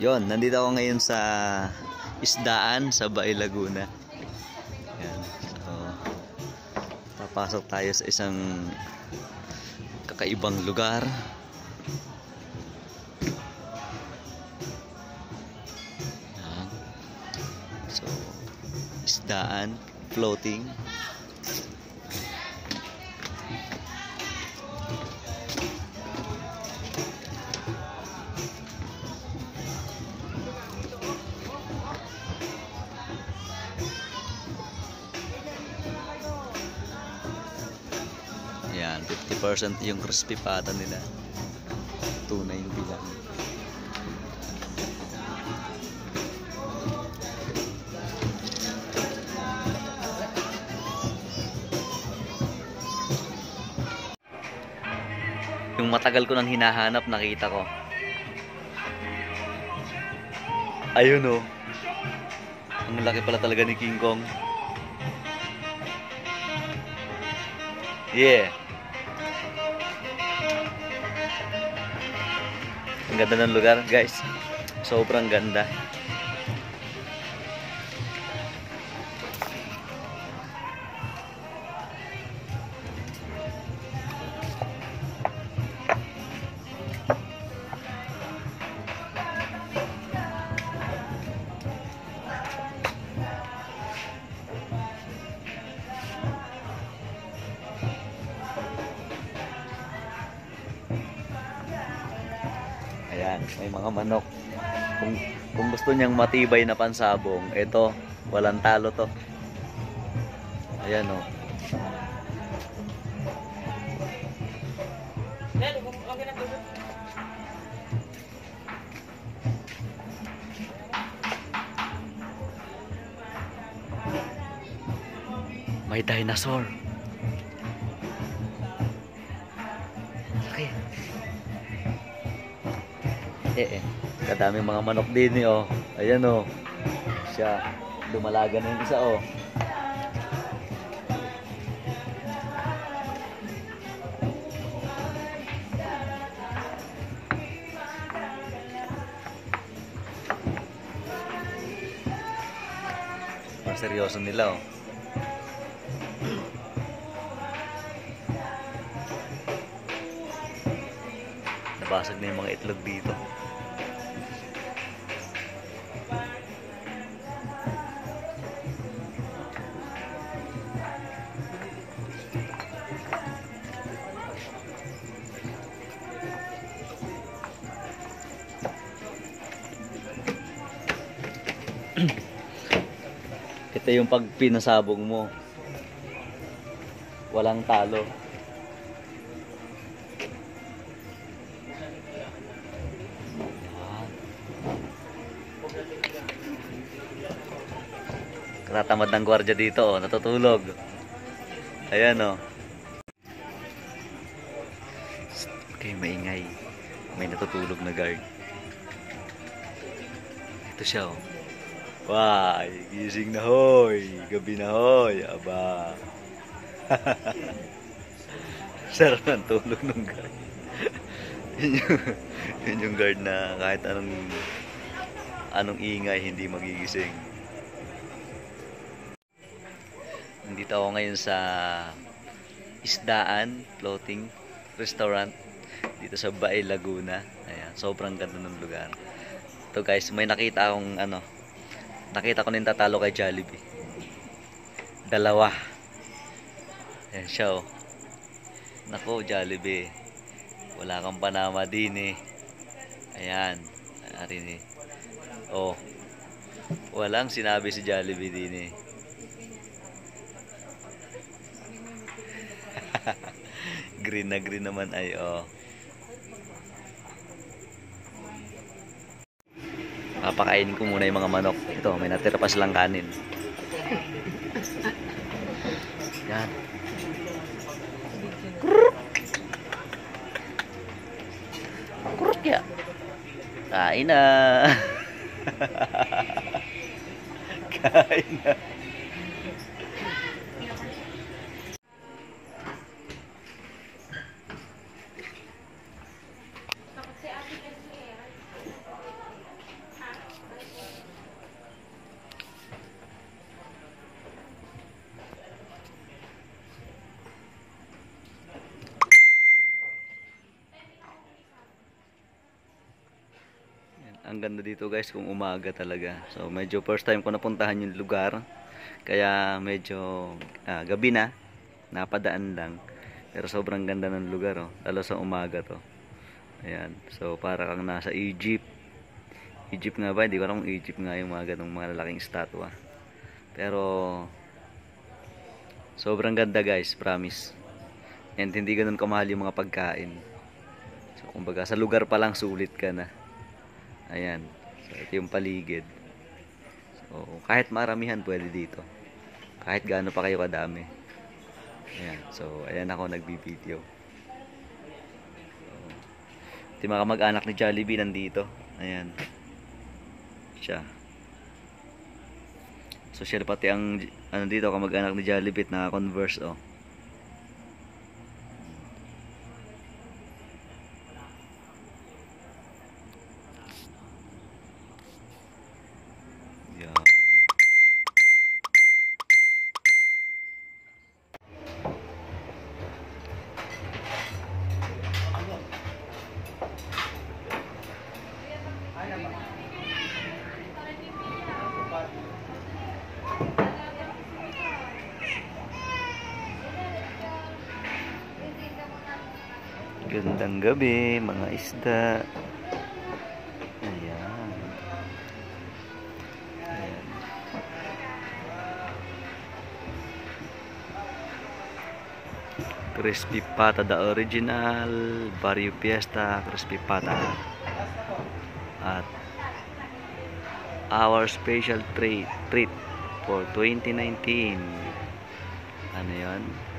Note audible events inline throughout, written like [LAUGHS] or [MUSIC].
Yon, nandito ako ngayon sa isdaan sa Bay Laguna. Yan. So, papasok tayo sa isang kakaibang lugar. Yan. So, isdaan, floating. Yan, 50% yung crispy pata nila. Tunay yung bilang. Yung matagal ko nang hinahanap, nakita ko. Ayun oh. Ang laki pala talaga ni King Kong. Yeah. Ang ganda ng lugar, guys. Sobrang ganda. Mga manok. Kung, kung gusto niyang matibay na pansabong, ito, walang talo to. Ayan oh. o. May dinosaur. Eh eh. Kadaming mga manok din eh oh. Ayan oh. Siya. Dumalaga na yung isa oh. Ang seryoso nila oh. Nabasag na yung mga itlog dito. Ito yung pag pinasabong mo. Walang talo. Katatamad ng gwardiya dito, oh, natutulog. Ayan, oh. Okay, maingay. May natutulog na guard. Ito siya, oh. Why, gising na hoy. Gabi na hoy. Aba. [LAUGHS] Sarap ng tulog ng guard. [LAUGHS] yun, yung, yun yung guard na kahit anong anong ingay hindi magigising. Nandito ako ngayon sa Isdaan Floating Restaurant dito sa Bae Laguna. Ayan, sobrang ganda ng lugar. Ito guys, may nakita akong ano, nakita ko nang tatalo kay Jollibee. Dalawa. Ayan siya oh. Nako, Jollibee. Wala kang panama din eh. Ayan. Arin eh. Oh. Walang sinabi si Jollibee din eh. [LAUGHS] green na green naman ay oh. Papakainin ko muna yung mga manok. Ito, may natira pa silang kanin. Yan. Kuruk ya. Kain na. [LAUGHS] Kain na. Ang ganda dito guys kung umaga talaga. So medyo first time ko napuntahan yung lugar. Kaya medyo ah, gabi na. Napadaan lang. Pero sobrang ganda ng lugar oh. Lalo sa umaga to. Ayan. So para kang nasa Egypt. Egypt nga ba? Hindi ko alam Egypt nga yung mga ganong mga lalaking statwa. Pero sobrang ganda guys, promise. And hindi ganun kamahal yung mga pagkain. So kumbaga sa lugar pa lang sulit ka na. Ayan. So ito yung paligid. So kahit maramihan pwede dito. Kahit gaano pa kayo kadami. Ayan. So ayan ako nagbibideo. So, ito mga kamag-anak ni Jollibee nandito. Ayan. Siya. So siya pati ang ano dito kamag-anak ni Jollibee na converse oh. Yan. Gandang gabi, mga isda. Ayan. Ayan. Crispy Pata the original, Barrio Fiesta, Crispy Pata. At our special treat, treat for 2019. Ano yan?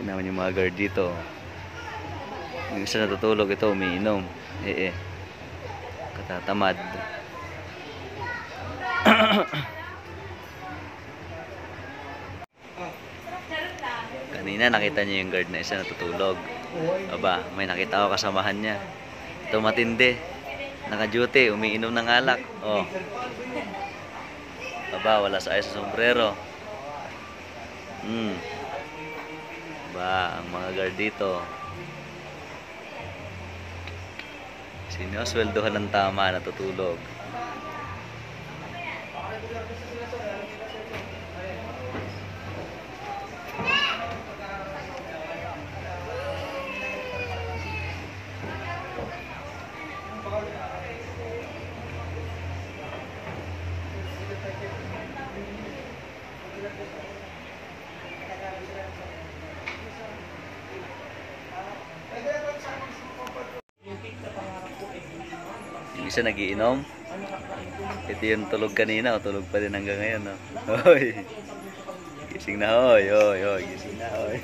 Ito naman yung mga guard dito. Yung isa natutulog, ito umiinom. Eh eh. Katatamad. Kanina nakita niyo yung guard na isa natutulog. Aba, may nakita ako kasamahan niya. Ito matindi. Naka-duty, umiinom ng alak. Oh. Aba, wala sa ayos sa sombrero. Hmm. Ba, ang mga guard dito. Sinosweldohan ng tama, natutulog. Isa nagiinom. Ito yung tulog kanina, o tulog pa din hanggang ngayon. No? Hoy! Gising na hoy, hoy, hoy, gising na hoy.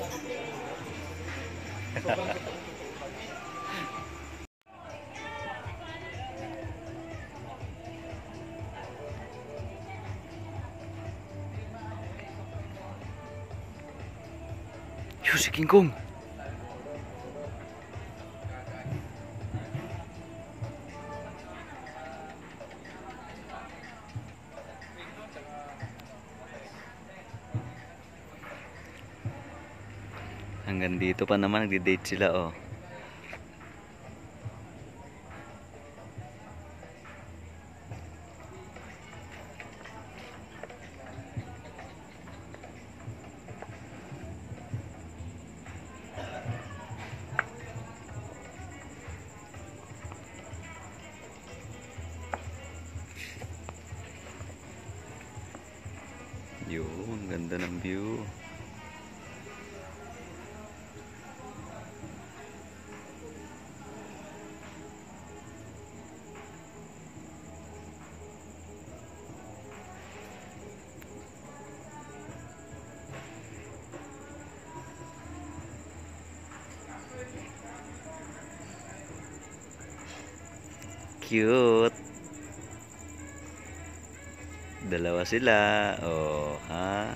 Yo, si King Kong! Hanggang dito pa naman nagde-date sila oh. Cute. Dalawa sila. Oh, ha?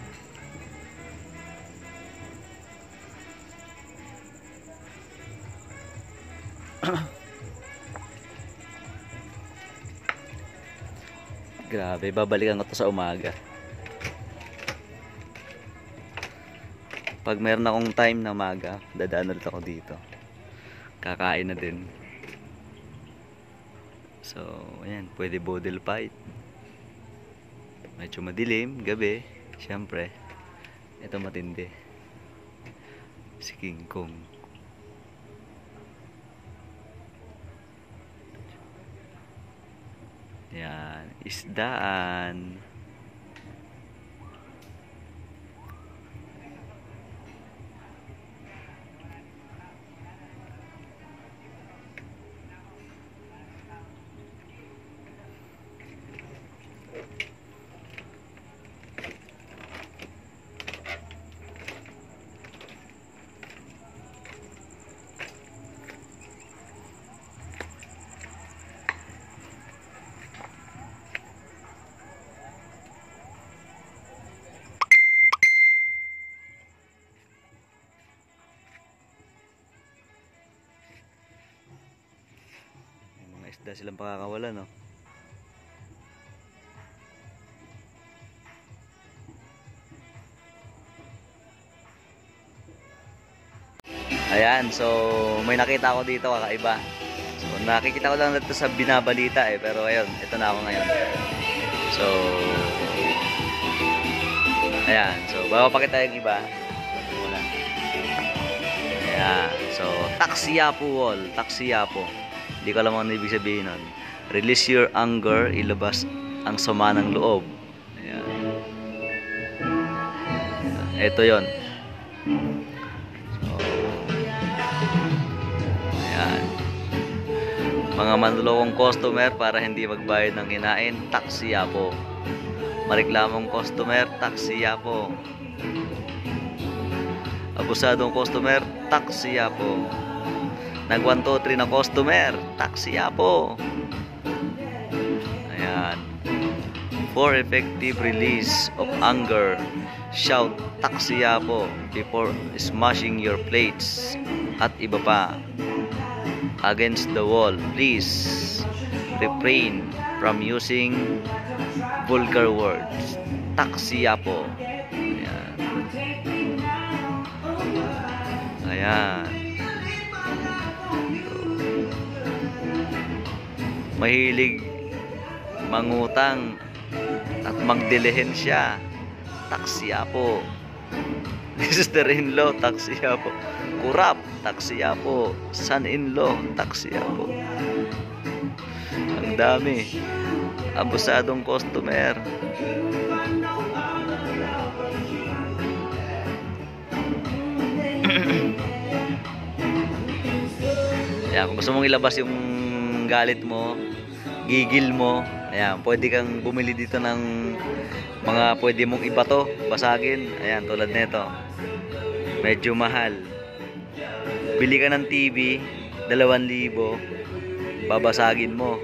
[COUGHS] Grabe, babalikan ko to sa umaga. Pag meron akong time na umaga, dadaan ulit ako dito. Kakain na din. So, ayan, pwede bodil fight. Medyo madilim, gabi, syempre. Ito matindi. Si King Kong. Yan, isdaan. Isda silang pakakawala, no? Ayan, so may nakita ako dito kakaiba. So nakikita ko lang dito sa binabalita eh, pero ayun, ito na ako ngayon. So Ayan, so bago pa kita yung iba. Ayan, so Taxiapo Wall, Taxiapo. Hindi ko alam ano ibig sabihin nun. Release your anger, ilabas ang sama ng loob. Ayan. Ito yon. So, ayan. Mga manlulokong customer para hindi magbayad ng kinain, taxi po. Mareklamong customer, taxi po. Abusadong customer, taxi po. Nag 1, 2, 3 na customer, taxi po. Ayan. For effective release of anger, shout taxi po before smashing your plates at iba pa. Against the wall, please refrain from using vulgar words. Taxi po. Ayan. Ayan. Mahilig mangutang at magdilihensya. Taksiya po. [LAUGHS] Sister-in-law, taksiya po. Kurap, taksiya po. Son-in-law, taksiya po. Ang dami. Abusadong customer. [COUGHS] Ayan, kung gusto mong ilabas yung galit mo, gigil mo, ayan, pwede kang bumili dito ng mga pwede mong ibato, basagin. Ayan, tulad nito. Medyo mahal. Bili ka ng TV, 2,000, babasagin mo.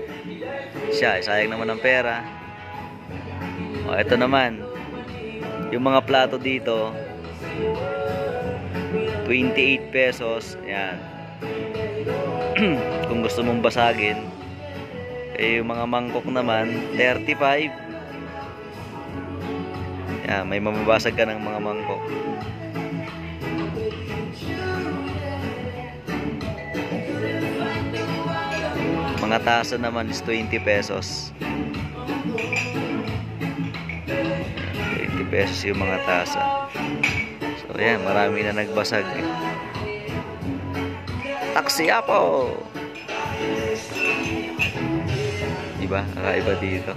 Siya, sayang naman ng pera. O, ito naman. Yung mga plato dito, 28 pesos. Ayan. [CLEARS THROAT] gusto mong basagin eh yung mga mangkok naman 35 yan may mamabasag ka ng mga mangkok. Mga tasa naman is 20 pesos. 20 pesos yung mga tasa. So yan marami na nagbasag. Eh. Taxi po. Diba? Kakaiba dito.